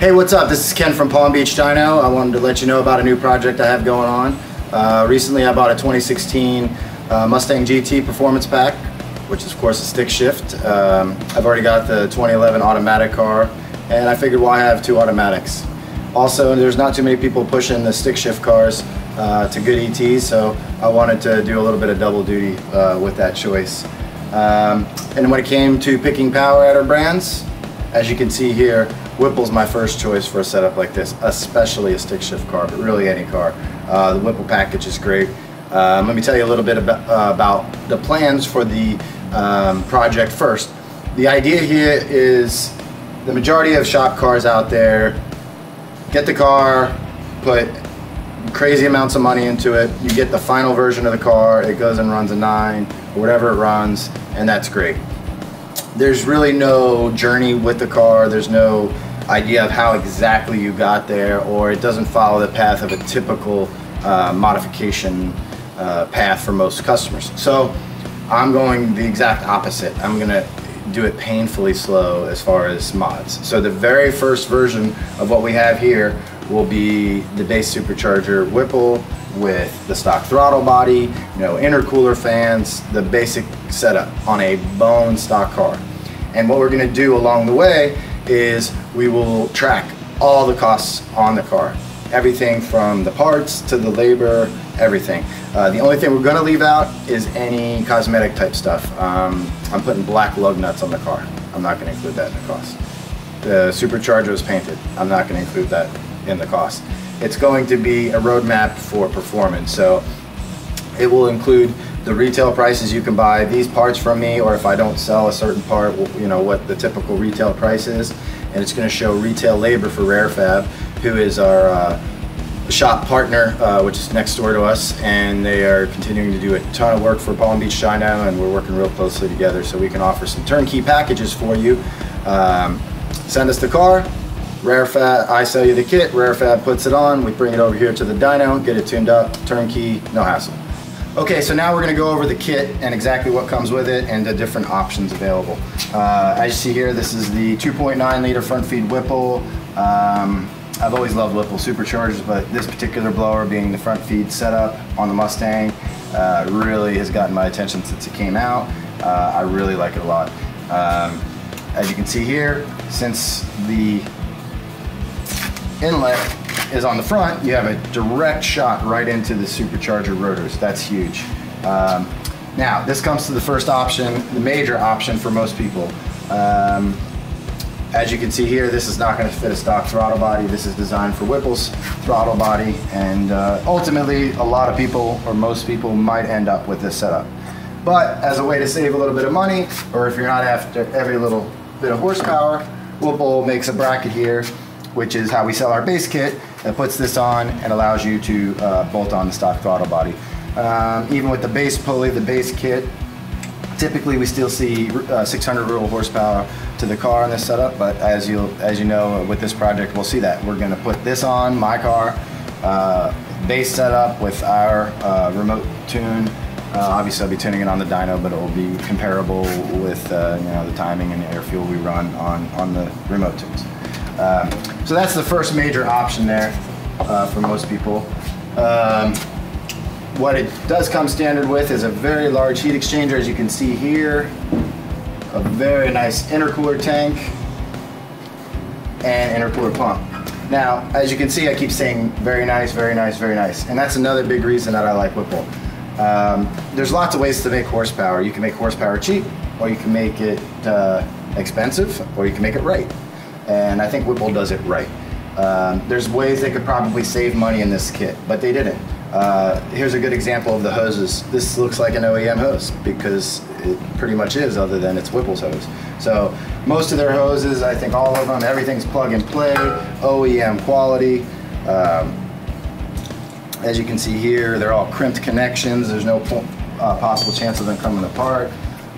Hey, what's up? This is Ken from Palm Beach Dyno. I wanted to let you know about a new project I have going on. Uh, recently, I bought a 2016 uh, Mustang GT Performance Pack, which is, of course, a stick shift. Um, I've already got the 2011 automatic car, and I figured why I have two automatics. Also, there's not too many people pushing the stick shift cars uh, to good ETs, so I wanted to do a little bit of double duty uh, with that choice. Um, and when it came to picking power adder brands, as you can see here, Whipple's my first choice for a setup like this, especially a stick shift car, but really any car. Uh, the Whipple package is great. Um, let me tell you a little bit about, uh, about the plans for the um, project first. The idea here is the majority of shop cars out there get the car, put crazy amounts of money into it, you get the final version of the car, it goes and runs a 9 or whatever it runs, and that's great. There's really no journey with the car, there's no idea of how exactly you got there, or it doesn't follow the path of a typical uh, modification uh, path for most customers. So I'm going the exact opposite. I'm gonna do it painfully slow as far as mods. So the very first version of what we have here will be the base supercharger Whipple with the stock throttle body, no intercooler fans, the basic setup on a bone stock car. And what we're gonna do along the way is we will track all the costs on the car. Everything from the parts to the labor, everything. Uh, the only thing we're gonna leave out is any cosmetic type stuff. Um, I'm putting black lug nuts on the car. I'm not gonna include that in the cost. The supercharger is painted. I'm not gonna include that in the cost. It's going to be a roadmap for performance. So it will include the retail prices you can buy these parts from me, or if I don't sell a certain part, you know, what the typical retail price is. And it's going to show retail labor for RareFab, who is our uh, shop partner, uh, which is next door to us, and they are continuing to do a ton of work for Palm Beach Dyno, and we're working real closely together so we can offer some turnkey packages for you. Um, send us the car, RareFab, I sell you the kit, RareFab puts it on, we bring it over here to the dyno, get it tuned up, turnkey, no hassle. Okay, so now we're gonna go over the kit and exactly what comes with it and the different options available. Uh, as you see here, this is the 2.9 liter front feed Whipple. Um, I've always loved Whipple superchargers, but this particular blower being the front feed setup on the Mustang uh, really has gotten my attention since it came out. Uh, I really like it a lot. Um, as you can see here, since the inlet is on the front, you have a direct shot right into the supercharger rotors. That's huge. Um, now, this comes to the first option, the major option for most people. Um, as you can see here, this is not going to fit a stock throttle body. This is designed for Whipple's throttle body, and uh, ultimately, a lot of people, or most people, might end up with this setup. But as a way to save a little bit of money, or if you're not after every little bit of horsepower, Whipple makes a bracket here which is how we sell our base kit that puts this on and allows you to uh, bolt on the stock throttle body. Um, even with the base pulley, the base kit, typically we still see uh, 600 rear wheel horsepower to the car in this setup, but as you as you know with this project, we'll see that. We're gonna put this on my car, uh, base setup with our uh, remote tune. Uh, obviously, I'll be tuning it on the dyno, but it will be comparable with uh, you know the timing and the air fuel we run on on the remote tunes. Um, so that's the first major option there uh, for most people. Um, what it does come standard with is a very large heat exchanger, as you can see here. A very nice intercooler tank and intercooler pump. Now, as you can see, I keep saying very nice, very nice, very nice. And that's another big reason that I like Whipple. Um, there's lots of ways to make horsepower. You can make horsepower cheap, or you can make it uh, expensive, or you can make it right and I think Whipple does it right. Um, there's ways they could probably save money in this kit, but they didn't. Uh, here's a good example of the hoses. This looks like an OEM hose because it pretty much is, other than it's Whipple's hose. So most of their hoses, I think all of them, everything's plug and play, OEM quality. Um, as you can see here, they're all crimped connections. There's no uh, possible chance of them coming apart.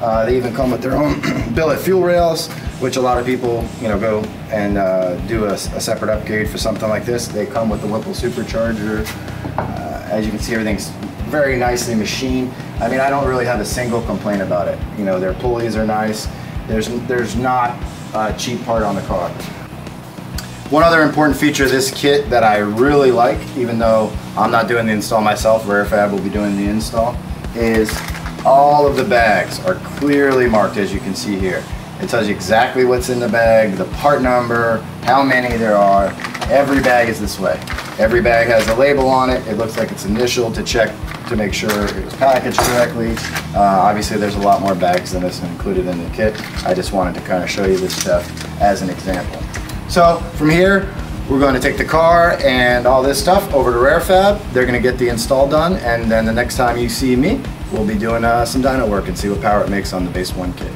Uh, they even come with their own billet fuel rails, which a lot of people, you know, go and uh, do a, a, separate upgrade for something like this. They come with the Whipple supercharger. Uh, as you can see, everything's very nicely machined. I mean, I don't really have a single complaint about it. You know, their pulleys are nice. There's there's not a cheap part on the car. One other important feature of this kit that I really like, even though I'm not doing the install myself, RareFab will be doing the install, is all of the bags are clearly marked as you can see here. It tells you exactly what's in the bag, the part number, how many there are. Every bag is this way. Every bag has a label on it. It looks like it's initial to check to make sure it was packaged correctly. Uh, obviously there's a lot more bags than this included in the kit. I just wanted to kind of show you this stuff as an example. So from here, we're going to take the car and all this stuff over to RareFab. They're going to get the install done, and then the next time you see me, we'll be doing uh, some dyno work and see what power it makes on the base one kit.